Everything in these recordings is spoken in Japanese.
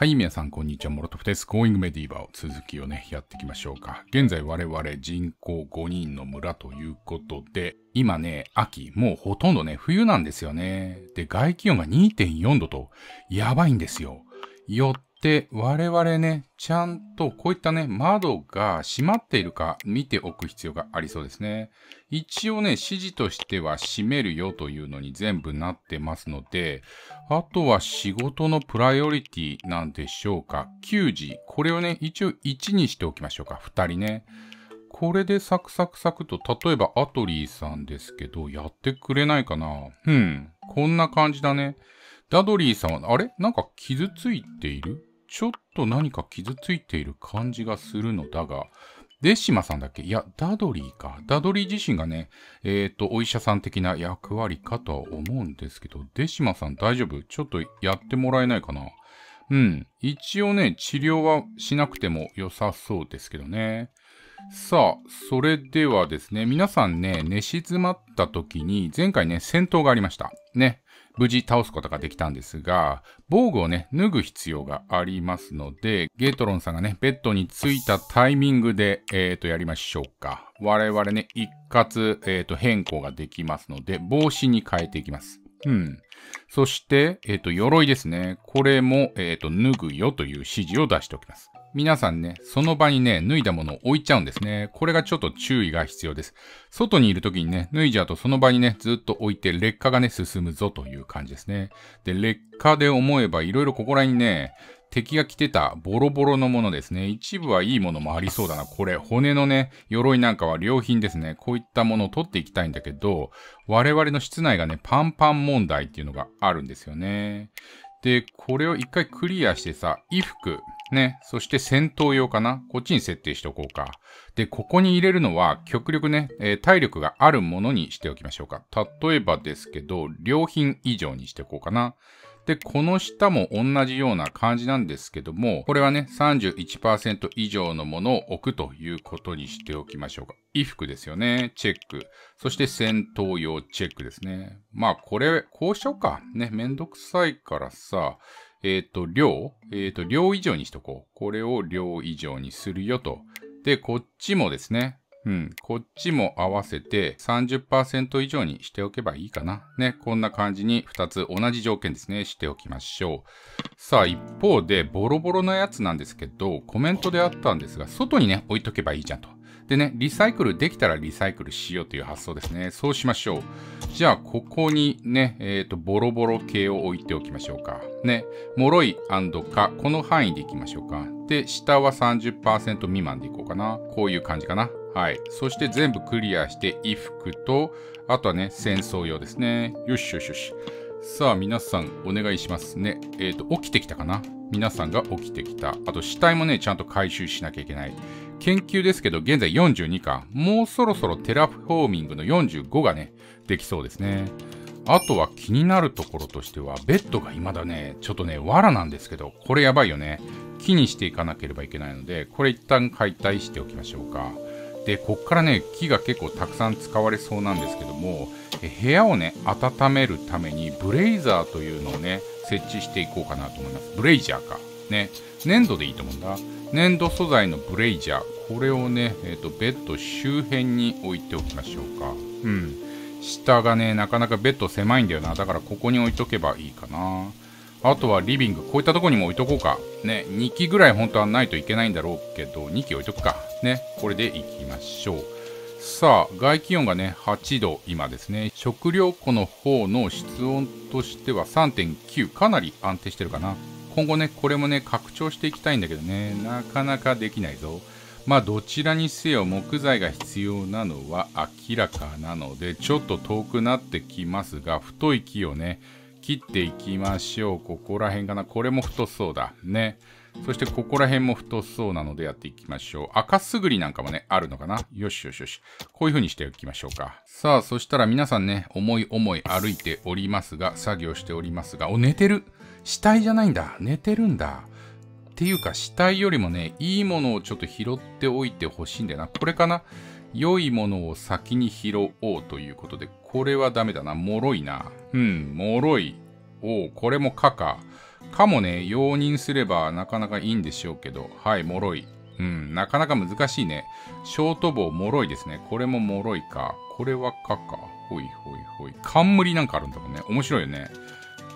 はい、皆さん、こんにちは。モロトフです。Going Medieval 続きをね、やっていきましょうか。現在、我々人口5人の村ということで、今ね、秋、もうほとんどね、冬なんですよね。で、外気温が2.4度と、やばいんですよ。よっで、我々ね、ちゃんとこういったね、窓が閉まっているか見ておく必要がありそうですね。一応ね、指示としては閉めるよというのに全部なってますので、あとは仕事のプライオリティなんでしょうか。9時。これをね、一応1にしておきましょうか。2人ね。これでサクサクサクと、例えばアトリーさんですけど、やってくれないかなうん。こんな感じだね。ダドリーさんは、あれ？なんか傷ついている？ちょっと何か傷ついている感じがするのだが、デシマさんだっけ？いや、ダドリーか。ダドリー自身がね、えっ、ー、と、お医者さん的な役割かとは思うんですけど、デシマさん大丈夫？ちょっとやってもらえないかな？うん。一応ね、治療はしなくても良さそうですけどね。さあ、それではですね、皆さんね、寝静まった時に、前回ね、戦闘がありました。ね。無事倒すことができたんですが、防具をね、脱ぐ必要がありますので、ゲートロンさんがね、ベッドに着いたタイミングで、えっ、ー、と、やりましょうか。我々ね、一括、えっ、ー、と、変更ができますので、帽子に変えていきます。うん。そして、えっ、ー、と、鎧ですね。これも、えっ、と、脱ぐよという指示を出しておきます。皆さんね、その場にね、脱いだものを置いちゃうんですね。これがちょっと注意が必要です。外にいる時にね、脱いじゃうとその場にね、ずっと置いて劣化がね、進むぞという感じですね。で、劣化で思えばいろいろここら辺にね、敵が着てたボロボロのものですね。一部はいいものもありそうだな。これ、骨のね、鎧なんかは良品ですね。こういったものを取っていきたいんだけど、我々の室内がね、パンパン問題っていうのがあるんですよね。で、これを一回クリアしてさ、衣服、ね。そして戦闘用かな？こっちに設定しておこうか。で、ここに入れるのは極力ね、えー、体力があるものにしておきましょうか。例えばですけど、良品以上にしておこうかな。で、この下も同じような感じなんですけども、これはね、31%以上のものを置くということにしておきましょうか。衣服ですよね。チェック。そして戦闘用チェックですね。まあ、これ、こうしようか。ね、めんどくさいからさ、えっ、ー、と、量えっ、ー、と、量以上にしとこう。これを量以上にするよと。で、こっちもですね。うん。こっちも合わせて30%以上にしておけばいいかな。ね。こんな感じに2つ同じ条件ですね。しておきましょう。さあ、一方で、ボロボロなやつなんですけど、コメントであったんですが、外にね、置いとけばいいじゃんと。でね、リサイクルできたらリサイクルしようという発想ですね。そうしましょう。じゃあ、ここにね、えっ、ー、と、ボロボロ系を置いておきましょうか。ね、脆いか、この範囲でいきましょうか。で、下は30%未満でいこうかな。こういう感じかな。はい。そして全部クリアして、衣服と、あとはね、戦争用ですね。よしよしよし。さあ、皆さん、お願いしますね。えっ、ー、と、起きてきたかな？皆さんが起きてきた。あと、死体もね、ちゃんと回収しなきゃいけない。研究ですけど、現在42か。もうそろそろテラフォーミングの45がね、できそうですね。あとは気になるところとしては、ベッドが未だね、ちょっとね、藁なんですけど、これやばいよね。木にしていかなければいけないので、これ一旦解体しておきましょうか。で、こっからね、木が結構たくさん使われそうなんですけども、部屋をね、温めるために、ブレイザーというのをね、設置していこうかなと思います。ブレイジャーか。ね。粘土でいいと思うんだ。粘土素材のブレイジャー。これをね、えっ、ー、と、ベッド周辺に置いておきましょうか。うん。下がね、なかなかベッド狭いんだよな。だからここに置いとけばいいかな。あとはリビング。こういったとこにも置いとこうか。ね、2機ぐらい本当はないといけないんだろうけど、2機置いとくか。ね、これでいきましょう。さあ、外気温がね、8度今ですね。食料庫の方の室温としては3.9。かなり安定してるかな。今後ね、これもね、拡張していきたいんだけどね、なかなかできないぞ。まあ、どちらにせよ木材が必要なのは明らかなので、ちょっと遠くなってきますが、太い木をね、切っていきましょう。ここら辺かな。これも太そうだ。ね。そしてここら辺も太そうなのでやっていきましょう。赤すぐりなんかもね、あるのかな？よしよしよし。こういう風にしておきましょうか。さあ、そしたら皆さんね、思い思い歩いておりますが、作業しておりますが、お、寝てる？死体じゃないんだ。寝てるんだ。っていうか死体よりもね、いいものをちょっと拾っておいてほしいんだよな。これかな？良いものを先に拾おうということで、これはダメだな。脆いな。うん、脆い。おお、これもかか。かもね、容認すればなかなかいいんでしょうけど、はい、脆い。うん、なかなか難しいね。ショート棒、脆いですね。これも脆いか。これはかか。ほいほいほい。冠なんかあるんだもんね。面白いよね。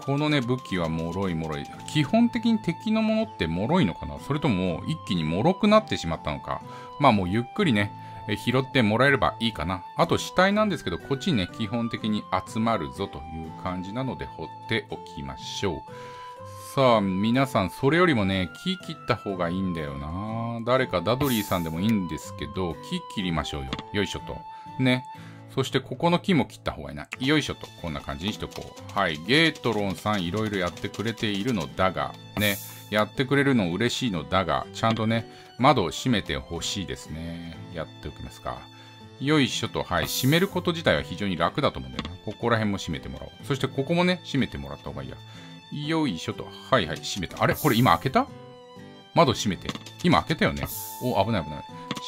このね、武器は脆い脆い。基本的に敵のものって脆いのかな？それとも一気に脆くなってしまったのか？まあもうゆっくりね、拾ってもらえればいいかな。あと死体なんですけど、こっちにね、基本的に集まるぞという感じなので掘っておきましょう。さあ、皆さん、それよりもね、木切った方がいいんだよな。誰かダドリーさんでもいいんですけど、木切りましょうよ。よいしょと。ね。そして、ここの木も切った方がいいな。よいしょと。こんな感じにしとこう。はい。ゲートロンさん、いろいろやってくれているのだが、ね。やってくれるの嬉しいのだが、ちゃんとね、窓を閉めてほしいですね。やっておきますか。よいしょと、はい。閉めること自体は非常に楽だと思うんだよな。ここら辺も閉めてもらおう。そしてここもね、閉めてもらった方がいいや。よいしょと。はいはい、閉めた。あれこれ今開けた？窓閉めて。今開けたよね。お、危ない危ない。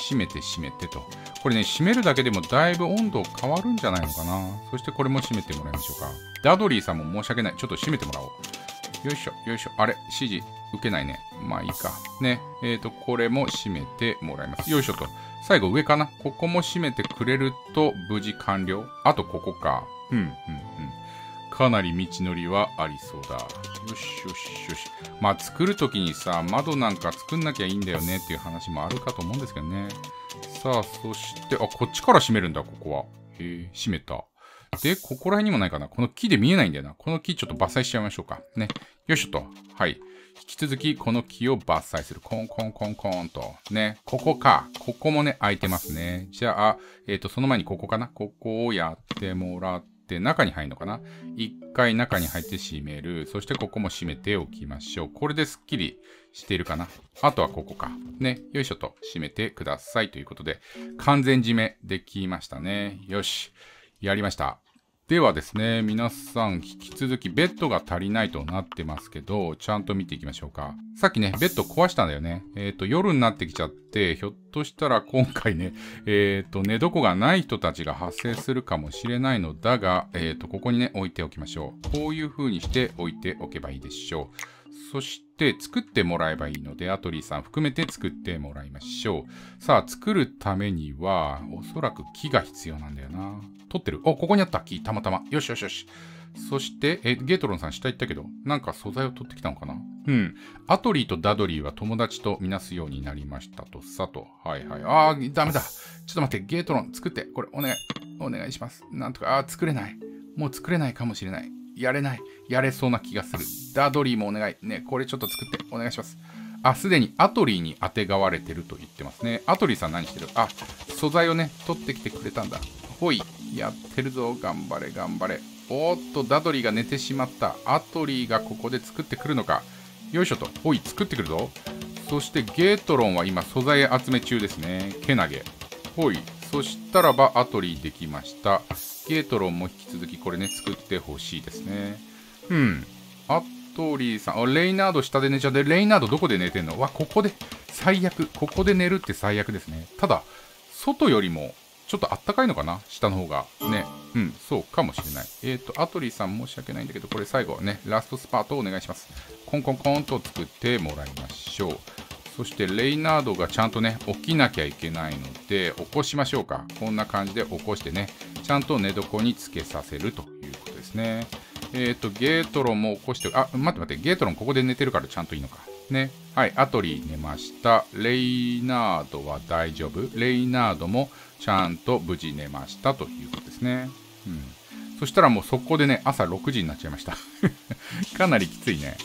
閉めて閉めてと。これね、閉めるだけでもだいぶ温度変わるんじゃないのかな。そしてこれも閉めてもらいましょうか。ダドリーさんも申し訳ない。ちょっと閉めてもらおう。よいしょ、よいしょ。あれ指示受けないね。まあいいか。ね。えっ、ー、と、これも閉めてもらいます。よいしょと。最後上かな？ここも閉めてくれると無事完了。あとここか。うん、うん、うん。かなり道のりはありそうだ。よしよしよし。まあ作るときにさ、窓なんか作んなきゃいいんだよねっていう話もあるかと思うんですけどね。さあ、そして、あ、こっちから閉めるんだ、ここは。へえ、閉めた。で、ここら辺にもないかな。この木で見えないんだよな。この木ちょっと伐採しちゃいましょうか。ね。よいしょと。はい。引き続き、この木を伐採する。コンコンコンコンと。ね。ここか。ここもね、空いてますね。じゃあ、えっ、ー、と、その前にここかな。ここをやってもらって、中に入るのかな？一回中に入って閉める。そしてここも閉めておきましょう。これですっきりしているかな？あとはここか。ね。よいしょと閉めてください。ということで、完全締めできましたね。よし。やりました。ではですね、皆さん引き続きベッドが足りないとなってますけど、ちゃんと見ていきましょうか。さっきね、ベッド壊したんだよね。えっ、ー、と、夜になってきちゃって、ひょっとしたら今回ね、えっ、ー、と、寝床がない人たちが発生するかもしれないのだが、えっ、ー、と、ここにね、置いておきましょう。こういう風にして置いておけばいいでしょう。そして作ってもらえばいいので、アトリーさん含めて作ってもらいましょう。さあ、作るためには、おそらく木が必要なんだよな。取ってる。お、ここにあった木、たまたま。よしよしよし。そして、え、ゲートロンさん下行ったけど、なんか素材を取ってきたのかな？うん。アトリーとダドリーは友達とみなすようになりましたとさと。はいはい。あー、ダメだ。ちょっと待って、ゲートロン作って。これ、お願い。お願いします。なんとか、あー、作れない。もう作れないかもしれない。やれない。やれそうな気がする。ダドリーもお願い。ね、これちょっと作って。お願いします。あ、すでにアトリーにあてがわれてると言ってますね。アトリーさん何してる？あ、素材をね、取ってきてくれたんだ。ほい。やってるぞ。頑張れ、頑張れ。おーっと、ダドリーが寝てしまった。アトリーがここで作ってくるのか。よいしょと。ほい、作ってくるぞ。そしてゲートロンは今素材集め中ですね。けなげ。ほい。そしたらばアトリーできました。ゲートロンも引き続きこれね、作ってほしいですね。うん。アトリーさん、あ、レイナード下で寝ちゃって、レイナードどこで寝てんの？わ、ここで、最悪。ここで寝るって最悪ですね。ただ、外よりも、ちょっとあったかいのかな？下の方が。ね。うん、そうかもしれない。えっ、ー、と、アトリーさん申し訳ないんだけど、これ最後ね、ラストスパートをお願いします。コンコンコンと作ってもらいましょう。そしてレイナードがちゃんとね、起きなきゃいけないので、起こしましょうか。こんな感じで起こしてね、ちゃんと寝床につけさせるということですね。えっ、ー、と、ゲートロンも起こして、あ、待って待って、ゲートロンここで寝てるからちゃんといいのか。ね。はい、アトリー寝ました。レイナードは大丈夫。レイナードもちゃんと無事寝ましたということですね。うん。そしたらもう速攻でね、朝6時になっちゃいました。かなりきついね。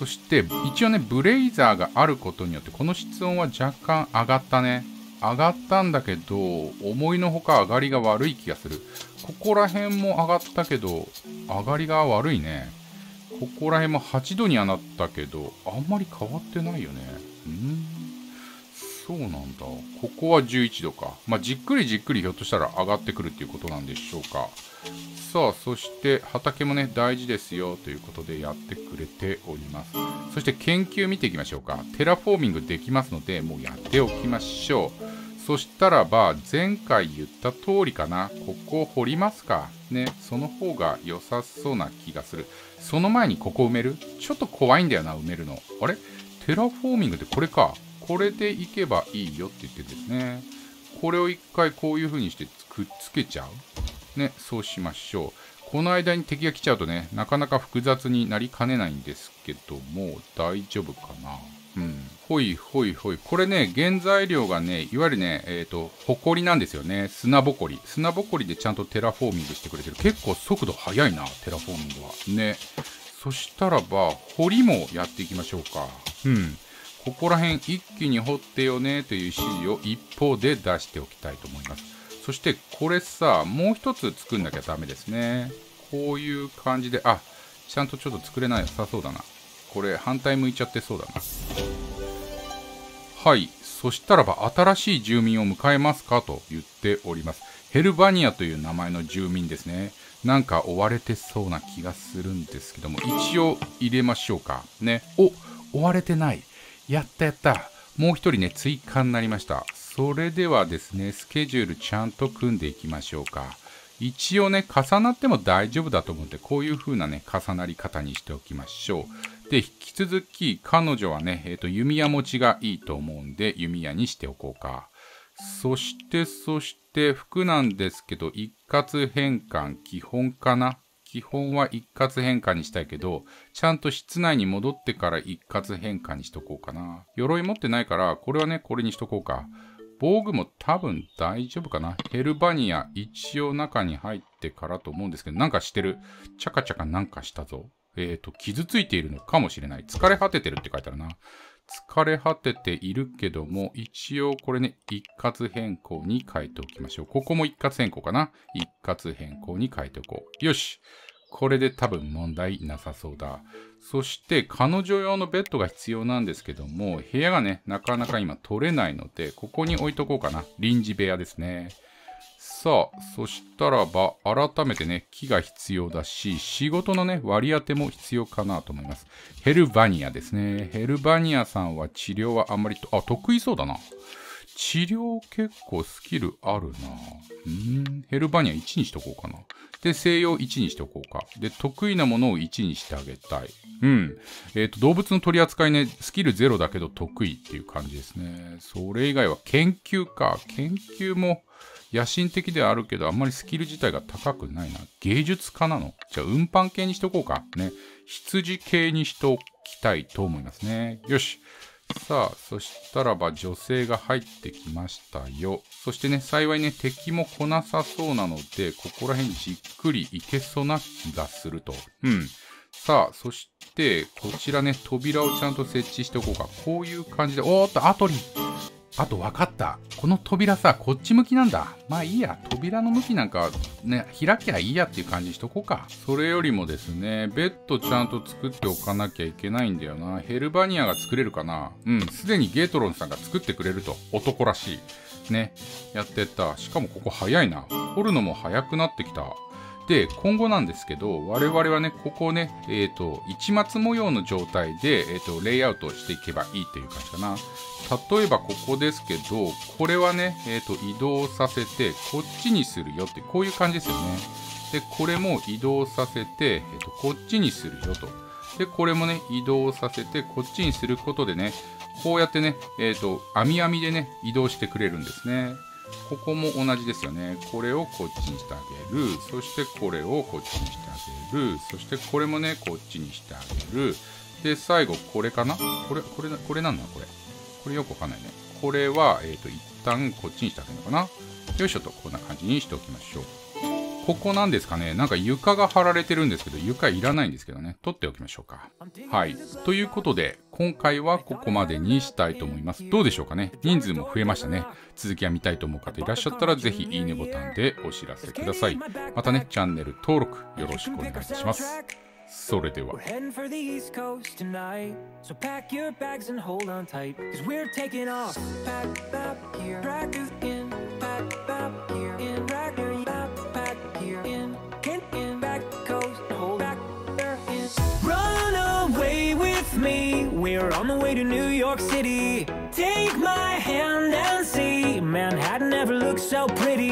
そして、一応ね、ブレイザーがあることによって、この室温は若干上がったね。上がったんだけど、思いのほか上がりが悪い気がする。ここら辺も上がったけど、上がりが悪いね。ここら辺も8度にはなったけど、あんまり変わってないよね。んそうなんだ。ここは11度か。まあ、じっくりじっくりひょっとしたら上がってくるっていうことなんでしょうか。さあ、そして畑もね、大事ですよということでやってくれております。そして研究見ていきましょうか。テラフォーミングできますので、もうやっておきましょう。そしたらば、前回言った通りかな。ここを掘りますか。ね。その方が良さそうな気がする。その前にここ埋める？ちょっと怖いんだよな、埋めるの。あれ？テラフォーミングってこれか。これでいけばいいよって言ってんですね。これを一回こういう風にしてくっつけちゃう。ね。そうしましょう。この間に敵が来ちゃうとね、なかなか複雑になりかねないんですけども、大丈夫かな？うん。ほいほいほい。これね、原材料がね、いわゆるね、えっ、ー、と、ほこりなんですよね。砂ぼこり。砂ぼこりでちゃんとテラフォーミングしてくれてる。結構速度速いな、テラフォーミングは。ね。そしたらば、掘りもやっていきましょうか。うん。ここら辺一気に掘ってよねという指示を一方で出しておきたいと思います。そしてこれさ、もう一つ作んなきゃダメですね。こういう感じで、あ、ちゃんとちょっと作れないさそうだな。これ反対向いちゃってそうだな。はい。そしたらば新しい住民を迎えますか？と言っております。ヘルバニアという名前の住民ですね。なんか追われてそうな気がするんですけども、一応入れましょうか。ね。お、追われてない。やったやった。もう一人ね、追加になりました。それではですね、スケジュールちゃんと組んでいきましょうか。一応ね、重なっても大丈夫だと思うんで、こういう風なね、重なり方にしておきましょう。で、引き続き、彼女はね、えっ、ー、と、弓矢持ちがいいと思うんで、弓矢にしておこうか。そして、そして、服なんですけど、一括変換基本かな？基本は一括変換にしたいけど、ちゃんと室内に戻ってから一括変換にしとこうかな。鎧持ってないから、これはね、これにしとこうか。防具も多分大丈夫かな。ヘルバニア、一応中に入ってからと思うんですけど、なんかしてる。チャカチャカなんかしたぞ。えっ、ー、と、傷ついているのかもしれない。疲れ果ててるって書いてあるな。疲れ果てているけども、一応これね、一括変更に変えておきましょう。ここも一括変更かな。一括変更に変えておこう。よし。これで多分問題なさそうだ。そして彼女用のベッドが必要なんですけども、部屋がね、なかなか今取れないので、ここに置いとこうかな。臨時部屋ですね。さあ、そしたらば、改めてね、木が必要だし、仕事のね、割り当ても必要かなと思います。ヘルバニアですね。ヘルバニアさんは治療はあんまりと、あ、得意そうだな。治療結構スキルあるな。うん、ヘルバニア1にしとこうかな。で、西洋1にしておこうか。で、得意なものを1にしてあげたい。うん。えっ、ー、と、動物の取り扱いね、スキル0だけど得意っていう感じですね。それ以外は研究か。研究も野心的ではあるけど、あんまりスキル自体が高くないな。芸術家なのじゃあ、運搬系にしとこうか。ね。羊系にしておきたいと思いますね。よし。さあ、そしたらば女性が入ってきましたよ。そしてね、幸いね、敵も来なさそうなので、ここら辺じっくりいけそうな気がすると。うん。さあ、そして、こちらね、扉をちゃんと設置しておこうか。こういう感じで、おーっと、アトリあと分かった。この扉さ、こっち向きなんだ。まあいいや。扉の向きなんかね、開きゃいいやっていう感じにしとこうか。それよりもですね、ベッドちゃんと作っておかなきゃいけないんだよな。ヘルバニアが作れるかなうん、すでにゲートロンさんが作ってくれると。男らしい。ね、やってった。しかもここ早いな。掘るのも早くなってきた。で、今後なんですけど、我々はね、ここをね、えっ、ー、と、市松模様の状態で、えっ、ー、と、レイアウトしていけばいいっていう感じかな。例えばここですけど、これはね、えっ、ー、と、移動させて、こっちにするよって、こういう感じですよね。で、これも移動させて、えっ、と、こっちにするよと。で、これもね、移動させて、こっちにすることでね、こうやってね、えっ、と、網網でね、移動してくれるんですね。ここも同じですよね。これをこっちにしてあげる。そしてこれをこっちにしてあげる。そしてこれもね、こっちにしてあげる。で、最後、これかな？これ、これ、これなんだこれ。これよくわかんないね。これは、えっ、ー、と、一旦こっちにしてあげるのかな？よいしょと、こんな感じにしておきましょう。ここなんですかね？なんか床が張られてるんですけど、床いらないんですけどね。取っておきましょうか。はい。ということで、今回はここまでにしたいと思います。どうでしょうかね？人数も増えましたね。続きは見たいと思う方いらっしゃったら、ぜひいいねボタンでお知らせください。またね、チャンネル登録よろしくお願いいたします。それでは。On the way to New York City. Take my hand and see Manhattan never looked so pretty.